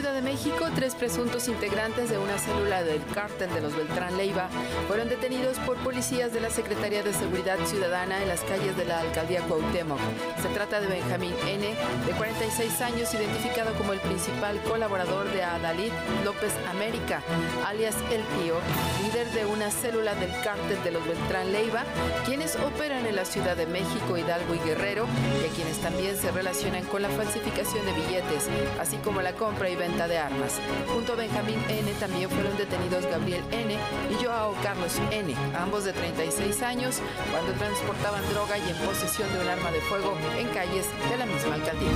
Ciudad de México, tres presuntos integrantes de una célula del cártel de los Beltrán Leiva fueron detenidos por policías de la Secretaría de Seguridad Ciudadana en las calles de la alcaldía Cuauhtémoc. Se trata de Benjamín N., de 46 años, identificado como el principal colaborador de Adalid López América, alias El Tío, líder de una célula del cártel de los Beltrán Leiva, quienes operan en la Ciudad de México, Hidalgo y Guerrero, y a quienes también se relacionan con la falsificación de billetes, así como la compra y venta de armas. Junto a Benjamín N. también fueron detenidos Gabriel N. y Joao Carlos N., ambos de 36 años, cuando transportaban droga y en posesión de un arma de fuego en calles de la misma alcaldía.